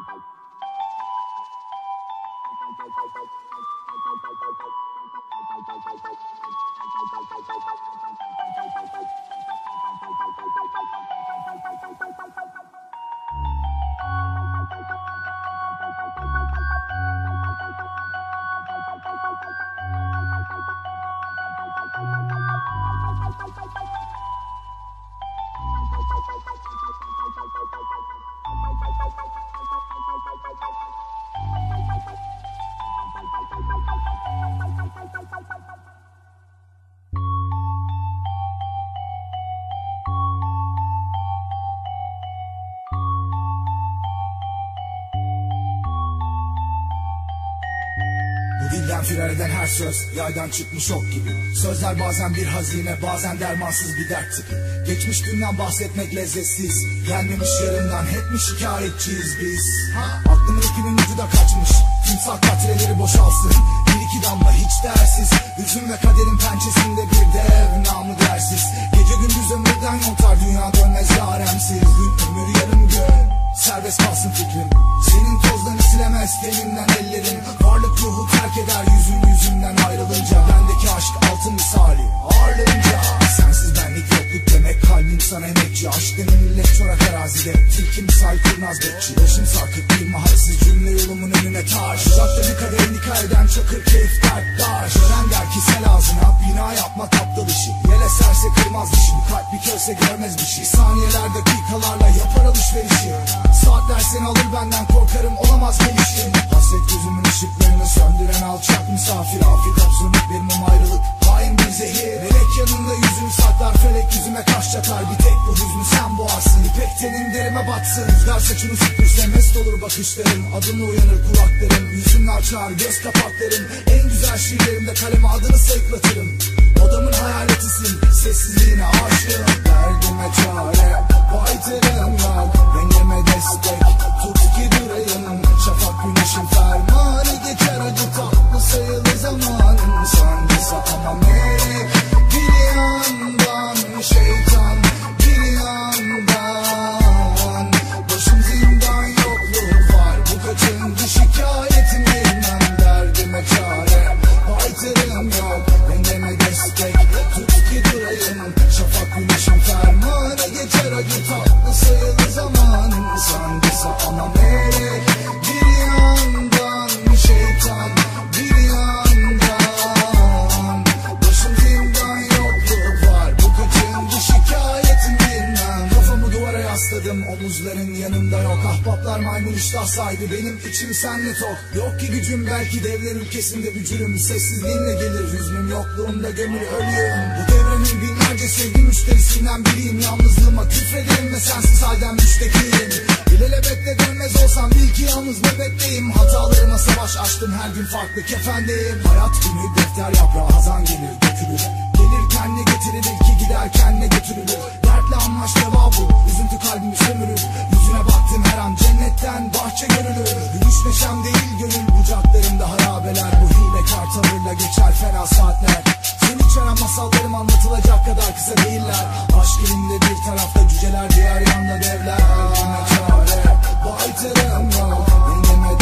Bu firar eden her söz yaydan çıkmış ok gibi. Sözler bazen bir hazine bazen dermansız bir dert tipi. Geçmiş günden bahsetmek lezzetsiz. Gelmemiş yarından hep mi şikayetçiyiz biz? Aklımın ipinin ucu da kaçmış. Timsah katreleri boşalsın. Bir iki damla hiç dersiz Hüzün ve kaderin pençesinde bir dev namı dersiz. Gece gündüz ömürden yontar dünya dönmez yaremsiz. Ömür yarım gün. Serbest kalsın fikrim. Senin tozlarını silemez teninden ellerin Varlık ruhu terk eder yüzün yüzünden ayrılınca. Bendeki aşk altın misali ağırlığınca Sensiz benlik yokluk demek kalbim sana emekçi. Aşkın millet çorak arazide Tilki misal kurnaz bekçi Başım sarkık bir mahalsiz cümle yolumun önüne taş. Uzakta bir eden çakır keyif dert taş Gören der ki sel ağzına bina yapma aptal işi Yel eserse kırmaz dişi. Kalp bir körse görmez bir şey. Saniyeler dakikalarla yapar alışverişi Seni alır benden korkarım olamaz gelişim Hasret gözümün ışıklarını söndüren alçak misafir Afiyet olsun bir mum ayrılık hain bir zehir. Melek yanında yüzünü saklar felek yüzüme kaş çatar. Bir tek bu hüznü sen boğarsın İpek tenin derime batsın. Rüzgar saçını süpürse mest olur bakışlarım. Adımla uyanır kulaklarım Yüzümle açar göz kapaklarım. En güzel şiirlerimde kaleme adını sayıklatırım. Odamın hayaletisin Sessizliğine aşığım. Derdime çare Ahbaplar maymun iştah saydı Benim içim senle tok. Yok ki gücüm belki devler ülkesinde bücürüm. Sessizliğinle gelir hüznüm Yokluğumda gömülü ölüyorum. Bu devrenin binlerce sevgi müşterisinden biriyim. Yalnızlığıma küfrederim ve sensiz halden müştekiyim. İlelebette dönmez olsam bil ki yalnız nöbetteyim. Hatalarıma savaş açtım her gün farklı kefendeyim. Hayat günü defter yaprağı hazan gelir dökülür Hilekar tavırla geçer fena saatler. Seni içeren masallarım anlatılacak kadar kısa değiller. Aşk elinde bir tarafta cüceler diğer yanda devler. Derdime çare baytırım yok. Dengeme